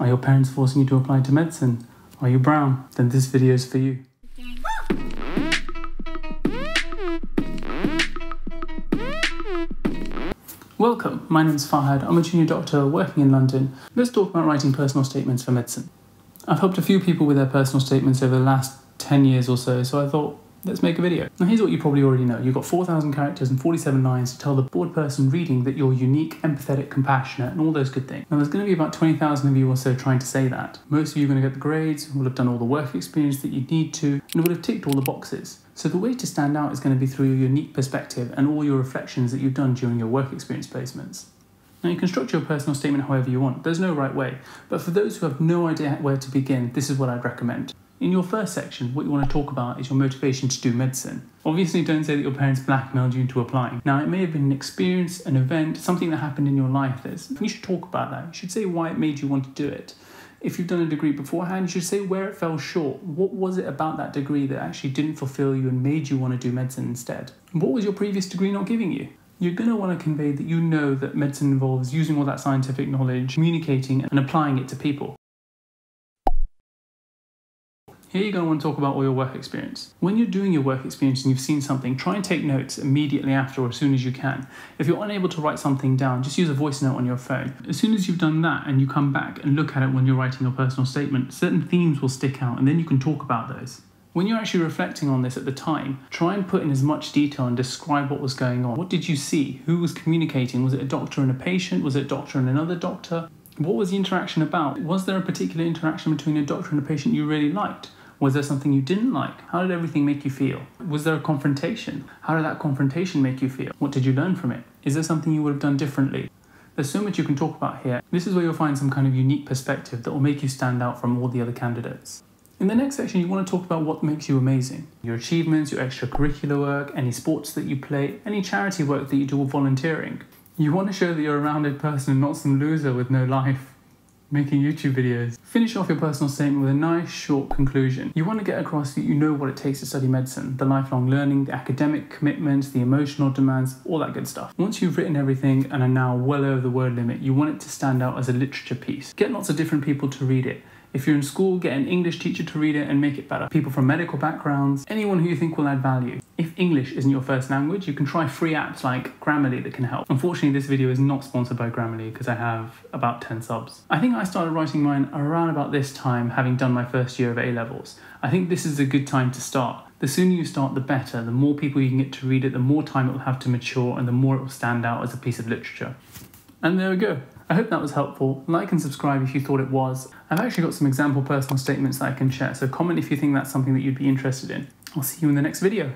Are your parents forcing you to apply to medicine? Are you brown? Then this video is for you. Welcome, my name is Fahad. I'm a junior doctor working in London. Let's talk about writing personal statements for medicine. I've helped a few people with their personal statements over the last 10 years or so, so I thought let's make a video. Now here's what you probably already know. You've got 4,000 characters and 47 lines to tell the bored person reading that you're unique, empathetic, compassionate, and all those good things. Now there's going to be about 20,000 of you or so trying to say that. Most of you are going to get the grades, will have done all the work experience that you need to, and will have ticked all the boxes. So the way to stand out is going to be through your unique perspective and all your reflections that you've done during your work experience placements. Now you can structure your personal statement however you want. There's no right way. But for those who have no idea where to begin, this is what I'd recommend. In your first section, what you want to talk about is your motivation to do medicine. Obviously, don't say that your parents blackmailed you into applying. Now, it may have been an experience, an event, something that happened in your life. That's, you should talk about that. You should say why it made you want to do it. If you've done a degree beforehand, you should say where it fell short. What was it about that degree that actually didn't fulfill you and made you want to do medicine instead? What was your previous degree not giving you? You're going to want to convey that you know that medicine involves using all that scientific knowledge, communicating, and applying it to people. Here you're going to want to talk about all your work experience. When you're doing your work experience and you've seen something, try and take notes immediately after or as soon as you can. If you're unable to write something down, just use a voice note on your phone. As soon as you've done that and you come back and look at it when you're writing your personal statement, certain themes will stick out and then you can talk about those. When you're actually reflecting on this at the time, try and put in as much detail and describe what was going on. What did you see? Who was communicating? Was it a doctor and a patient? Was it a doctor and another doctor? What was the interaction about? Was there a particular interaction between a doctor and a patient you really liked? Was there something you didn't like? How did everything make you feel? Was there a confrontation? How did that confrontation make you feel? What did you learn from it? Is there something you would have done differently? There's so much you can talk about here. This is where you'll find some kind of unique perspective that will make you stand out from all the other candidates. In the next section, you want to talk about what makes you amazing your achievements, your extracurricular work, any sports that you play, any charity work that you do or volunteering. You want to show that you're a rounded person and not some loser with no life making YouTube videos. Finish off your personal statement with a nice short conclusion. You want to get across that you know what it takes to study medicine, the lifelong learning, the academic commitments, the emotional demands, all that good stuff. Once you've written everything and are now well over the word limit, you want it to stand out as a literature piece. Get lots of different people to read it. If you're in school, get an English teacher to read it and make it better. People from medical backgrounds, anyone who you think will add value. If English isn't your first language, you can try free apps like Grammarly that can help. Unfortunately, this video is not sponsored by Grammarly because I have about 10 subs. I think I started writing mine around about this time, having done my first year of A levels. I think this is a good time to start. The sooner you start, the better. The more people you can get to read it, the more time it will have to mature, and the more it will stand out as a piece of literature. And there we go. I hope that was helpful. Like and subscribe if you thought it was. I've actually got some example personal statements that I can share, so comment if you think that's something that you'd be interested in. I'll see you in the next video.